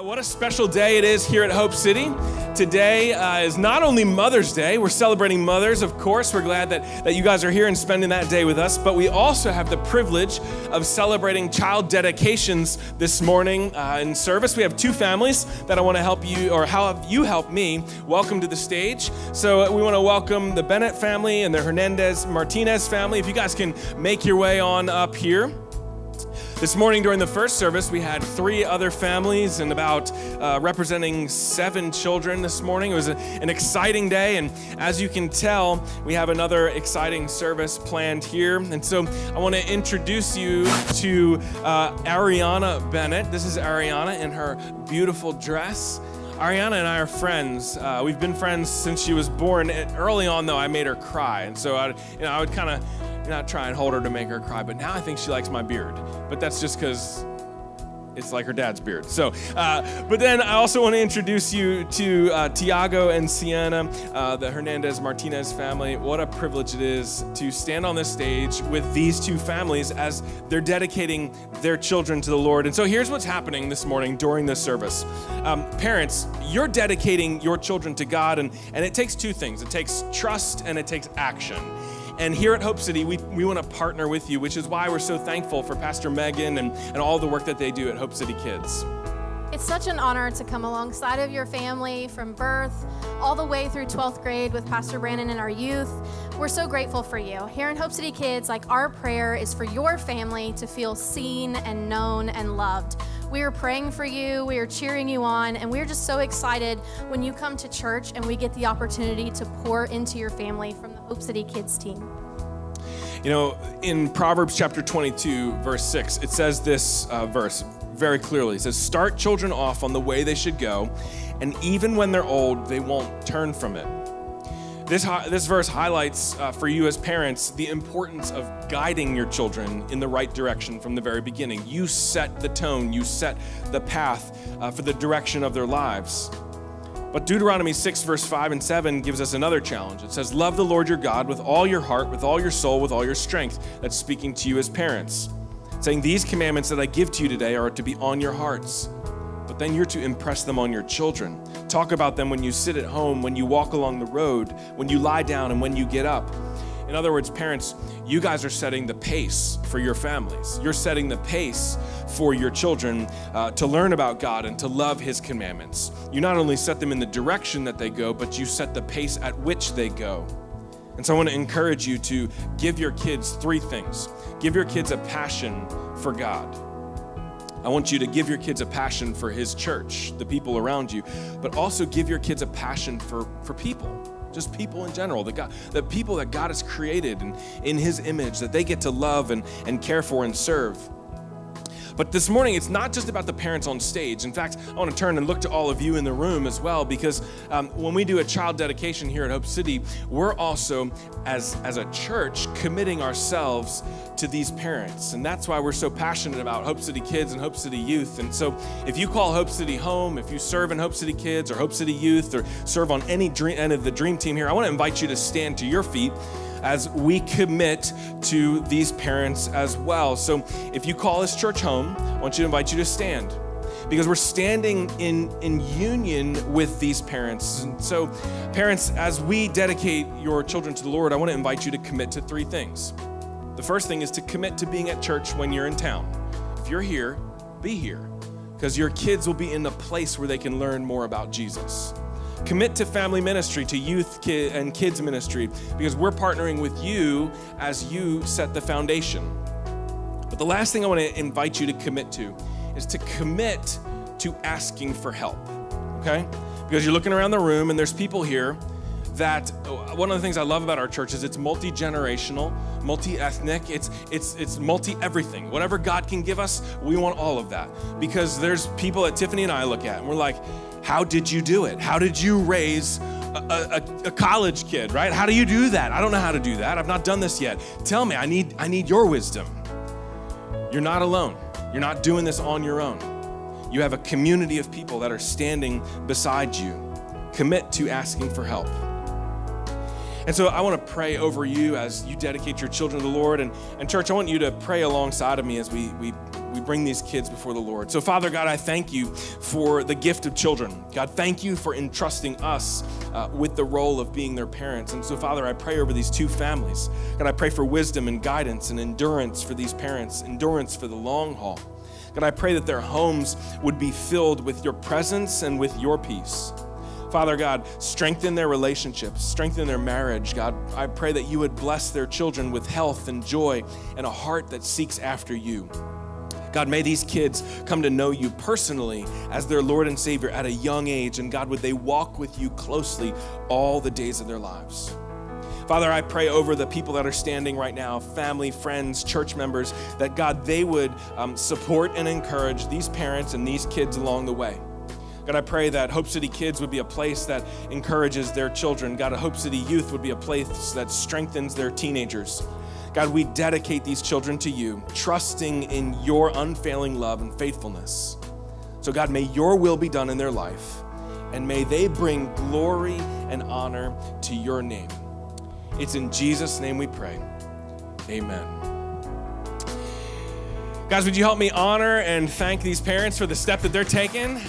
Uh, what a special day it is here at Hope City. Today uh, is not only Mother's Day, we're celebrating mothers, of course. We're glad that, that you guys are here and spending that day with us, but we also have the privilege of celebrating child dedications this morning uh, in service. We have two families that I want to help you, or how have you help me, welcome to the stage. So uh, we want to welcome the Bennett family and the Hernandez Martinez family. If you guys can make your way on up here. This morning during the first service, we had three other families and about uh, representing seven children this morning. It was a, an exciting day, and as you can tell, we have another exciting service planned here. And so I want to introduce you to uh, Ariana Bennett. This is Ariana in her beautiful dress. Ariana and I are friends. Uh, we've been friends since she was born. Early on, though, I made her cry, and so I, you know, I would kind of not try and hold her to make her cry, but now I think she likes my beard. But that's just because it's like her dad's beard. So, uh, but then I also want to introduce you to uh, Tiago and Sienna, uh, the Hernandez Martinez family. What a privilege it is to stand on this stage with these two families as they're dedicating their children to the Lord. And so here's what's happening this morning during this service. Um, parents, you're dedicating your children to God, and, and it takes two things it takes trust and it takes action. And here at Hope City, we, we want to partner with you, which is why we're so thankful for Pastor Megan and, and all the work that they do at Hope City Kids. It's such an honor to come alongside of your family from birth all the way through 12th grade with Pastor Brandon and our youth. We're so grateful for you. Here in Hope City Kids, like our prayer is for your family to feel seen and known and loved. We are praying for you, we are cheering you on, and we're just so excited when you come to church and we get the opportunity to pour into your family from the Hope City Kids team. You know, in Proverbs chapter 22, verse 6, it says this uh, verse very clearly. It says, Start children off on the way they should go, and even when they're old, they won't turn from it. This, this verse highlights uh, for you as parents the importance of guiding your children in the right direction from the very beginning. You set the tone, you set the path uh, for the direction of their lives. But Deuteronomy 6, verse 5 and 7 gives us another challenge. It says, Love the Lord your God with all your heart, with all your soul, with all your strength. That's speaking to you as parents. Saying, These commandments that I give to you today are to be on your hearts but then you're to impress them on your children. Talk about them when you sit at home, when you walk along the road, when you lie down, and when you get up. In other words, parents, you guys are setting the pace for your families. You're setting the pace for your children uh, to learn about God and to love His commandments. You not only set them in the direction that they go, but you set the pace at which they go. And so I want to encourage you to give your kids three things give your kids a passion for God I want you to give your kids a passion for His church, the people around you, but also give your kids a passion for, for people, just people in general, the, God, the people that God has created and in His image that they get to love and, and care for and serve. But this morning, it's not just about the parents on stage. In fact, I want to turn and look to all of you in the room as well, because um, when we do a child dedication here at Hope City, we're also, as, as a church, committing ourselves to these parents. And that's why we're so passionate about Hope City Kids and Hope City Youth. And so if you call Hope City home, if you serve in Hope City Kids or Hope City Youth or serve on any dream, end of the dream team here, I want to invite you to stand to your feet as we commit to these parents as well. So if you call this church home, I want you to invite you to stand because we're standing in, in union with these parents. And so, parents, as we dedicate your children to the Lord, I want to invite you to commit to three things. The first thing is to commit to being at church when you're in town. If you're here, be here because your kids will be in the place where they can learn more about Jesus. Commit to family ministry, to youth and kids ministry, because we're partnering with you as you set the foundation. But the last thing I want to invite you to commit to is to commit to asking for help, okay? Because you're looking around the room and there's people here that one of the things I love about our church is it's multi-generational, multi-ethnic, it's it's it's multi-everything. Whatever God can give us, we want all of that. Because there's people that Tiffany and I look at and we're like, how did you do it? How did you raise a, a, a, college kid, right? How do you do that? I don't know how to do that. I've not done this yet. Tell me, I need, I need your wisdom. You're not alone. You're not doing this on your own. You have a community of people that are standing beside you. Commit to asking for help. And so I want to pray over you as you dedicate your children to the Lord. And, and church, I want you to pray alongside of me as we, we we bring these kids before the Lord. So, Father God, I thank you for the gift of children. God, thank you for entrusting us uh, with the role of being their parents. And so, Father, I pray over these two families. God, I pray for wisdom and guidance and endurance for these parents, endurance for the long haul. God, I pray that their homes would be filled with your presence and with your peace. Father God, strengthen their relationships, strengthen their marriage. God, I pray that you would bless their children with health and joy and a heart that seeks after you. God, may these kids come to know you personally as their Lord and Savior at a young age. And God, would they walk with you closely all the days of their lives? Father, I pray over the people that are standing right now family, friends, church members that God, they would um, support and encourage these parents and these kids along the way. God, I pray that Hope City Kids would be a place that encourages their children. God, Hope City Youth would be a place that strengthens their teenagers. God, we dedicate these children to you, trusting in your unfailing love and faithfulness. So, God, may your will be done in their life, and may they bring glory and honor to your name. It's in Jesus' name we pray. Amen. Guys, would you help me honor and thank these parents for the step that they're taking?